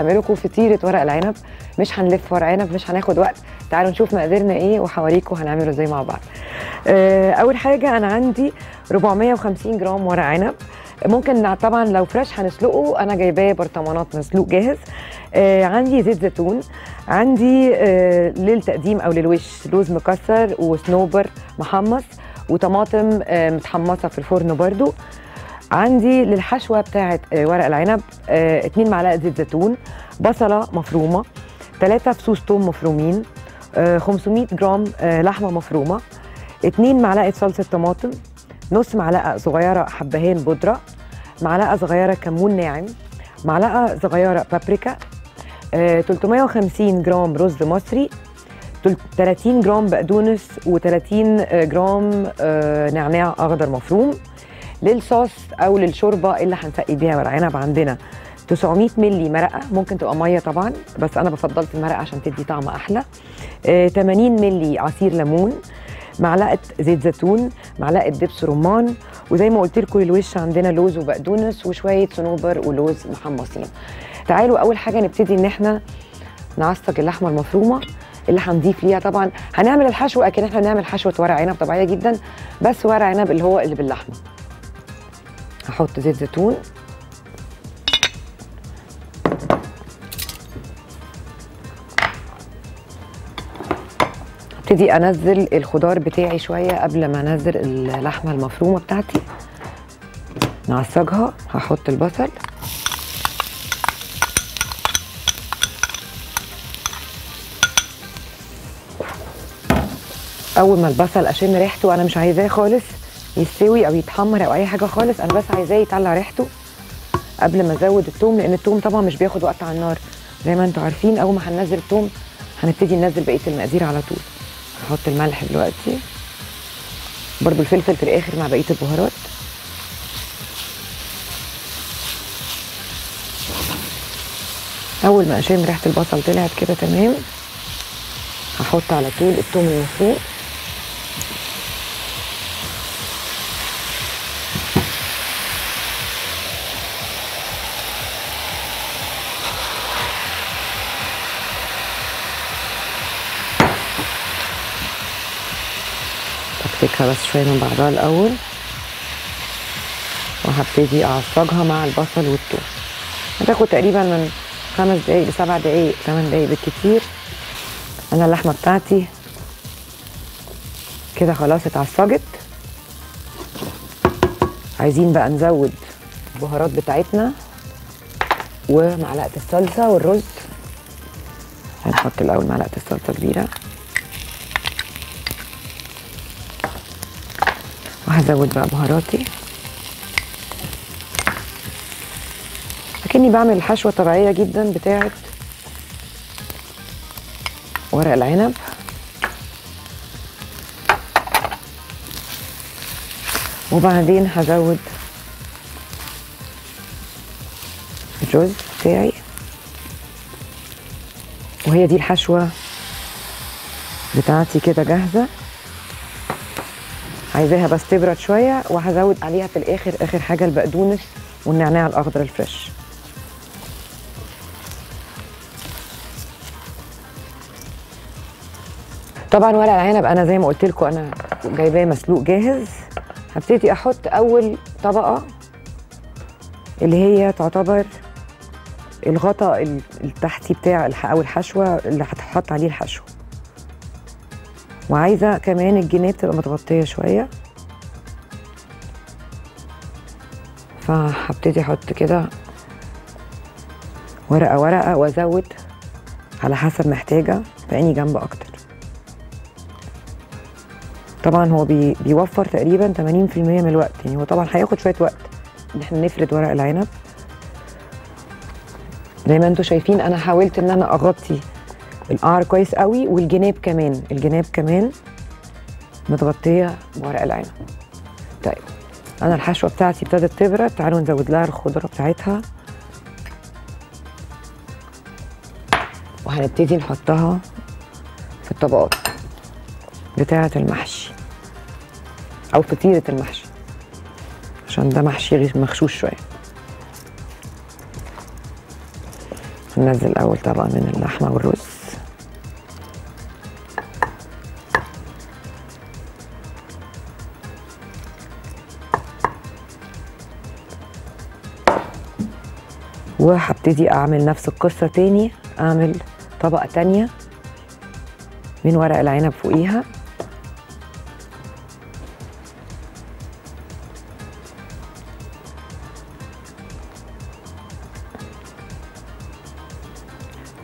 هعمل لكم فطيرة ورق العنب. مش هنلف ورق عنب مش هناخد وقت. تعالوا نشوف مقاديرنا إيه وهوريكم هنعمله إزاي مع بعض. آه، أول حاجة أنا عندي 450 جرام ورق عنب. ممكن طبعا لو فريش هنسلقه. أنا جايباه برطمانات مسلوق جاهز. آه عندي زيت زيتون. عندي آه للتقديم أو للوش. لوز مكسر وصنوبر محمص. وطماطم متحمصة في الفرن برضو. عندي للحشوة بتاعه آه ورق العنب آه 2 معلقة زيت زيتون بصلة مفرومة 3 فصوص ثوم مفرومين آه 500 جرام آه لحمة مفرومة 2 معلقة صلصة طماطم نص معلقة صغيرة حبهان بودرة معلقة صغيرة كمون ناعم معلقة صغيرة بابريكا آه 350 جرام رز مصري تل- 30 جرام بقدونس و30 جرام آه نعناع أخضر مفروم. للصوص أو للشوربة اللي هنسقي بيها ورق عنب عندنا. 900 ملي مرقة ممكن تبقى مية طبعا بس أنا بفضلت المرقة عشان تدي طعم أحلى. آه 80 ملي عصير ليمون معلقة زيت زيتون معلقة دبس رمان وزي ما قلت لكم الوش عندنا لوز وبقدونس وشوية صنوبر ولوز محمصين. تعالوا أول حاجة نبتدي إن إحنا نعصج اللحمة المفرومة اللي هنضيف ليها. طبعا هنعمل الحشو اكن إحنا بنعمل حشوة ورق عنب طبيعية جدا بس ورق عنب اللي هو اللي باللحمة. هحط زيت زيتون. ابتدي انزل الخضار بتاعي شوية قبل ما انزل اللحمة المفرومة بتاعتي. نعصجها هحط البصل. أول ما البصل أشم ريحته أنا مش عايزاه خالص. يستوي أو يتحمر أو أي حاجة خالص أنا بس عايزاه يطلع ريحته قبل ما أزود التوم لأن التوم طبعا مش بياخد وقت على النار. زي ما أنتم عارفين أول ما هننزل التوم هنبتدي ننزل بقية المقادير على طول. هحط الملح دلوقتي. برضو الفلفل في الآخر مع بقية البهارات. أول ما أشم ريحة البصل طلعت كده تمام هحط على طول الثوم المفروم بفكها بس شوية من بعضها الأول. وهبتدي أعصجها مع البصل والثوم هتاخد تقريبا من خمس دقايق لسبع دقايق ثمان دقايق بالكتير. أنا اللحمة بتاعتي كده خلاص اتعصجت. عايزين بقى نزود البهارات بتاعتنا ومعلقة الصلصة والرز. هنحط الأول معلقة الصلصة كبيرة. وهزود بقى بهاراتي. أكني بعمل حشوة طبيعية جدا بتاعه ورق العنب. وبعدين هزود الرز بتاعي. وهي دي الحشوة بتاعتي كده جاهزة. عايزاها بس تبرد شوية وهزود عليها في الآخر آخر حاجة البقدونس والنعناع الأخضر الفريش. طبعا ورق العنب أنا زي ما قلت لكم أنا جايباه مسلوق جاهز. هبتدي أحط أول طبقة اللي هي تعتبر الغطاء ال- التحتي بتاع أو الحشوة اللي هتحط عليه الحشو. وعايزة كمان الجناب تبقى متغطية شوية. فهبتدي أحط كده ورقة ورقة وأزود على حسب محتاجه باني جنب أكتر. طبعا هو بي بيوفر تقريبا 80% من الوقت يعني هو طبعا هياخد شوية وقت إن إحنا نفرد ورق العنب. زي ما أنتم شايفين أنا حاولت إن أنا أغطي القعر كويس قوي والجناب كمان الجناب كمان متغطية بورق العنب. طيب أنا الحشوة بتاعتي ابتدت تبرد تعالوا نزود لها الخضرة بتاعتها. وهنبتدي نحطها في الطبقات بتاعة المحشي أو فطيرة المحشي عشان ده محشي مغشوش شوية. ننزل اول طبقه من اللحمة والرز. وهبتدي أعمل نفس القصة تاني أعمل طبقة تانية من ورق العنب فوقيها.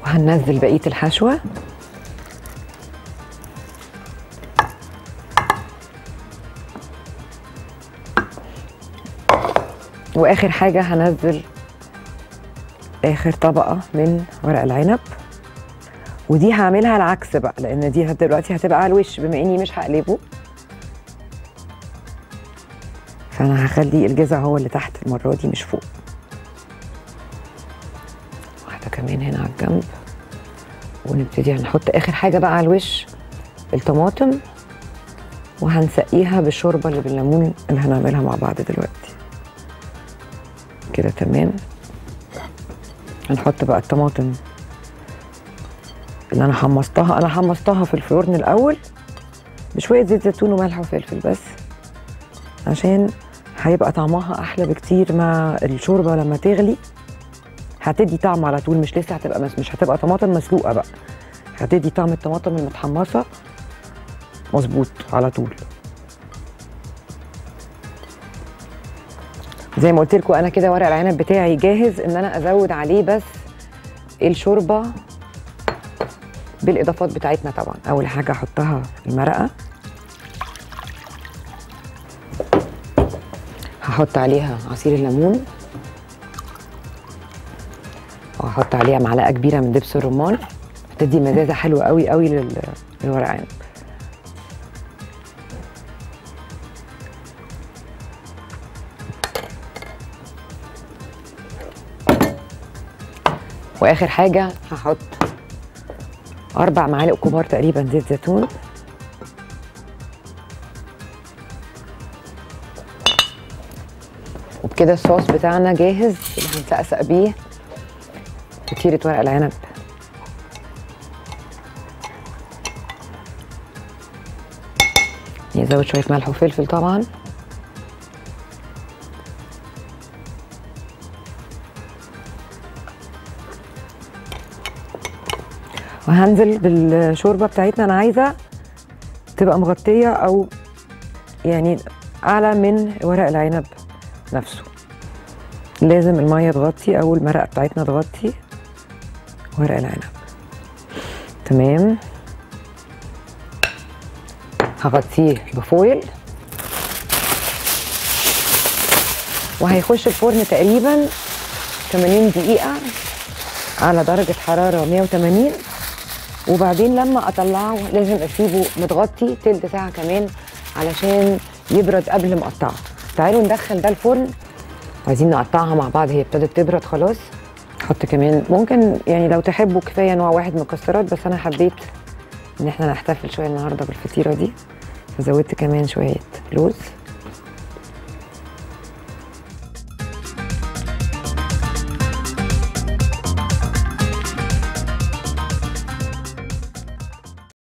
وهننزل بقية الحشوة. وآخر حاجة هنزل آخر طبقة من ورق العنب. ودي هعملها العكس بقى لأن دي دلوقتي هتبقى على الوش بما إني مش هقلبه. فأنا هخلي الجذع هو اللي تحت المرة دي مش فوق. واحدة كمان هنا على الجنب. ونبتدي هنحط آخر حاجة بقى على الوش الطماطم. وهنسقيها بالشوربة اللي بالليمون اللي هنعملها مع بعض دلوقتي. كده تمام؟ هنحط بقى الطماطم اللي أنا حمصتها. أنا حمصتها في الفرن الأول بشوية زيت زيتون وملح وفلفل بس عشان هيبقى طعمها أحلى بكتير مع الشوربة لما تغلي. هتدي طعم على طول مش لسه هتبقى مس مش هتبقى طماطم مسلوقة بقى. هتدي طعم الطماطم المتحمصة مظبوط على طول. زي ما قلت لكم أنا كده ورق العنب بتاعي جاهز إن أنا أزود عليه بس الشوربة بالإضافات بتاعتنا طبعا. أول حاجة أحطها المرقة. هحط عليها عصير الليمون. وهحط عليها معلقة كبيرة من دبس الرمان. هتدي مزازة حلوة قوي قوي لل- للورق عنب وآخر حاجة هحط أربع معالق كبار تقريبا زيت زيتون. وبكده الصوص بتاعنا جاهز اللي هنسقسق بيه فطيره ورق العنب. نزود شوية ملح وفلفل طبعا. وهنزل بالشوربة بتاعتنا. أنا عايزة تبقى مغطية أو يعني أعلى من ورق العنب نفسه. لازم المية تغطي أو المرقة بتاعتنا تغطي ورق العنب. تمام؟ هغطيه بفويل. وهيخش الفرن تقريبا 80 دقيقة على درجة حرارة 180 وبعدين لما أطلعه لازم أسيبه متغطي تلت ساعة كمان علشان يبرد قبل ما أقطعه. تعالوا ندخل ده الفرن. عايزين نقطعها مع بعض هي ابتدت تبرد خلاص. نحط كمان ممكن يعني لو تحبوا كفاية نوع واحد من المكسرات بس أنا حبيت إن إحنا نحتفل شوية النهارده بالفطيرة دي. فزودت كمان شوية لوز.